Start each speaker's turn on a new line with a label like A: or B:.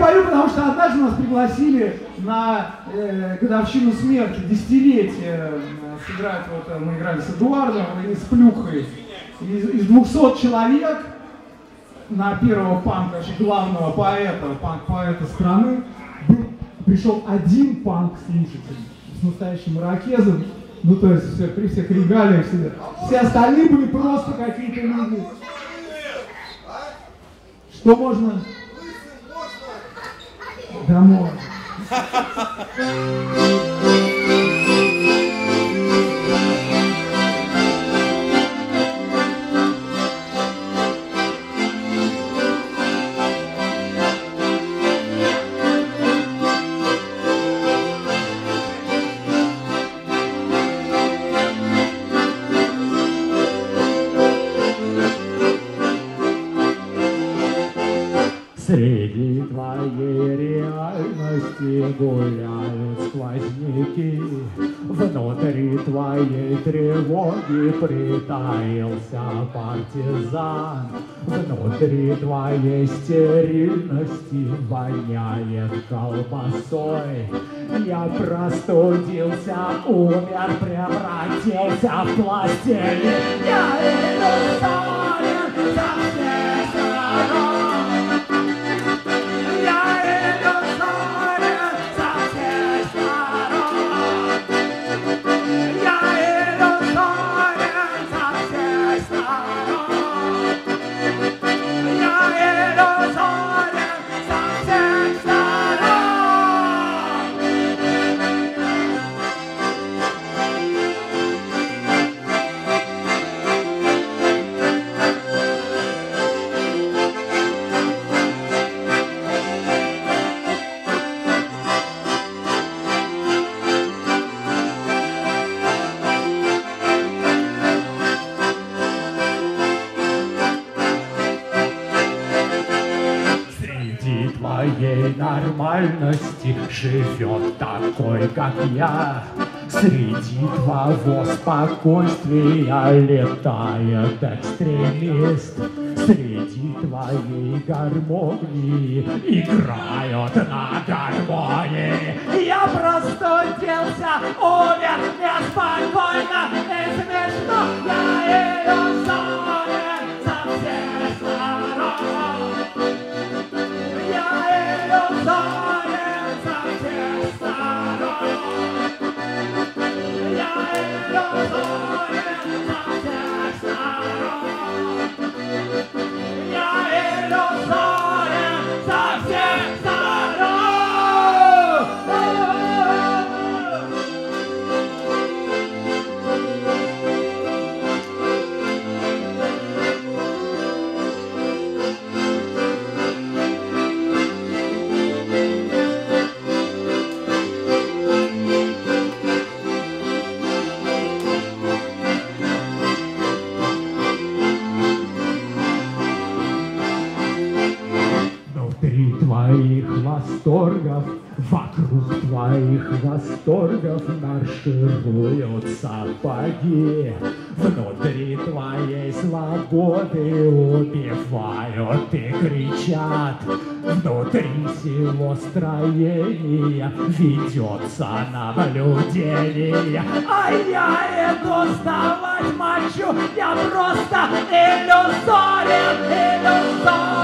A: пою, потому что однажды нас пригласили на э, годовщину смерти, десятилетие. Э, сыграть, вот э, мы играли с Эдуардом и с Плюхой. Из, из 200 человек на первого панка, главного поэта, панк-поэта страны, был, пришел один панк-слушатель с настоящим ирокезом. Ну, то есть все, при всех регалиях, все, все остальные были просто какие-то люди. Что можно? de on.
B: Среди твоей реальности гуляют сквозняки, Внутри твоей тревоги притаился партизан, Внутри твоей стерильности воняет колбасой. Я простудился, умер, превратился в пластилин. Я иллюзорен нормальности живет такой, как я. Среди твоего спокойствия летает экстремист. Среди твоей гармонии играют на гармонии. Я простудился, умер неспокойно и твоих восторгов, вокруг твоих восторгов маршируют сапоги. Внутри твоей свободы убивают и кричат. Внутри всего строения ведется наблюдение. А я иду вставать мочу, я просто иллюзорен, иллюзорен